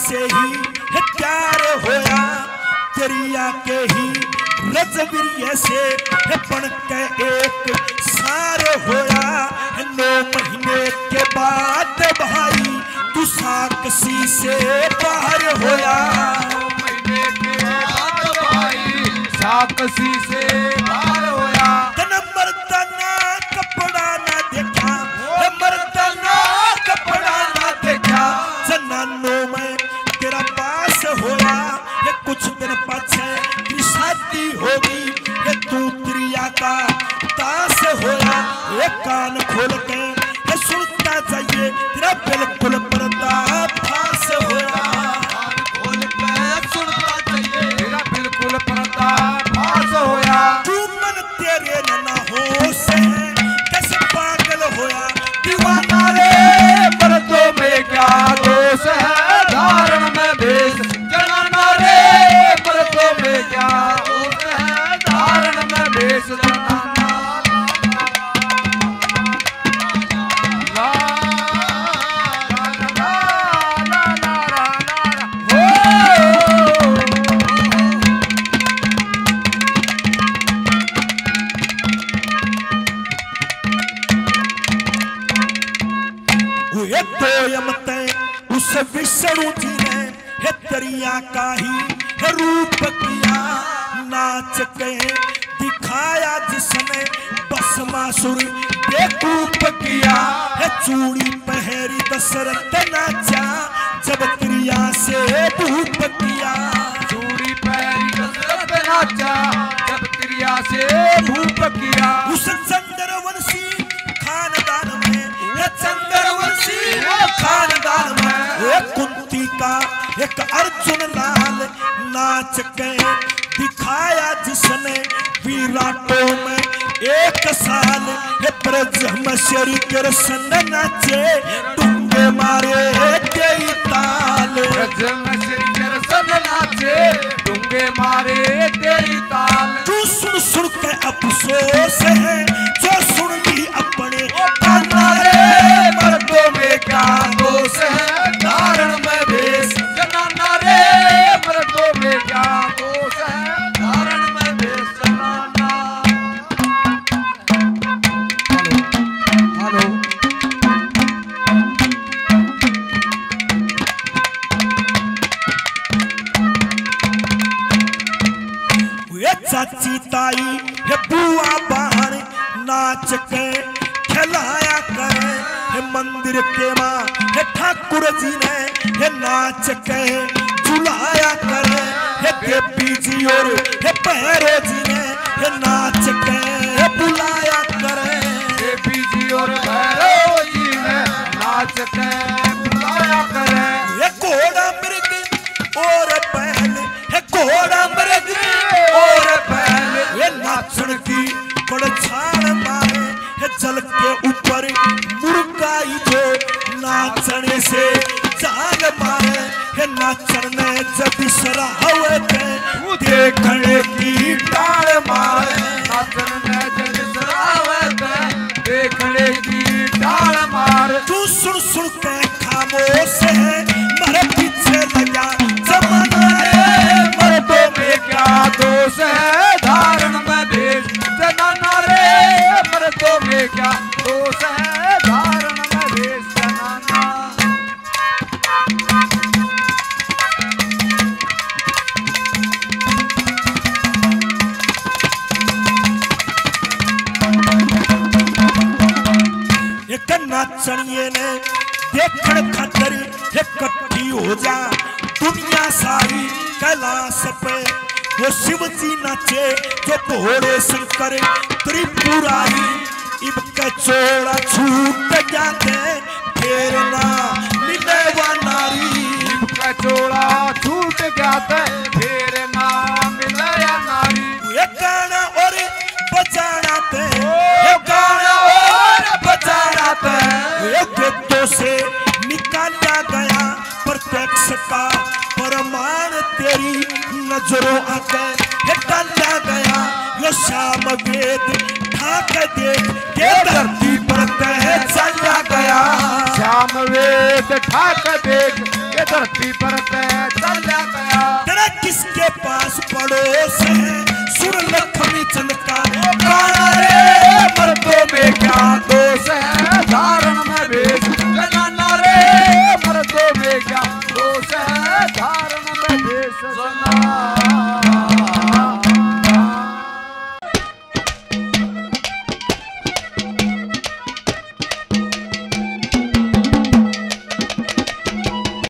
से ही प्यार होया तेरिया के ही रजवीर से है बन के एक सार होया। नौ महीने के बाद भाई तू साक्षी से बाहर होया। साक्षी से उस विष्णु जी ने है दरिया का ही रूप किया, नाच के दिखाया जिसने भस्मासुर बेकूफ किया। है चूड़ी पहरी दशरथ नाचा, जब क्रिया से धूप किया। एक अर्जुन लाल नाच के दिखाया जिसने विराटों में एक साल ब्रज में श्री कृष्ण नाचे टुंगे मारे तेई ताल ब्रज में श्री कृष्ण नाचे डूँगे मारे तेरी ताल तू सुन सुन के अफसोस है चाची ताई हे बुआ बहन नाच के खिलाया करे हे मंदिर के माँ हे ठाकुर जी ने हे नाच के झुलाया करे हे देवी जी और हे पैरो जी ने हे नाच के हे बुलाया करे। देवी जी और भैरव जी ने नाच के बुलाया करे। ये घोड़ा मृग और बैल हे घोड़ा मृग और बैल ये नाचन की बड़ छान मारे हे जल के ऊपर मुर्गाई जो नाचने से जान मारे। हे नाचन जब सराहवे देखने की टाल मारे। नाचन जब सरावत देखने की डाल मार। तू सुन सुन के खामोश है। नाचनिए ने देखण खातर इकट्ठी हो जा. दुनिया सारी कैलाश पे वो शिव जी नाचे, जो भोले शंकर त्रिपुरारी इब के चोड़ा छूट जाते, फिर ना मिले वो नारी. का चोड़ा छूट गया प्रमाण तेरी नज़रों आकर ये डाला गया यो शाम वेद ठाक दे के धरती पर तह चला गया। शाम वेद ठाक देख के धरती पर तय चला गया। तेरा किसके पास पड़ोस है?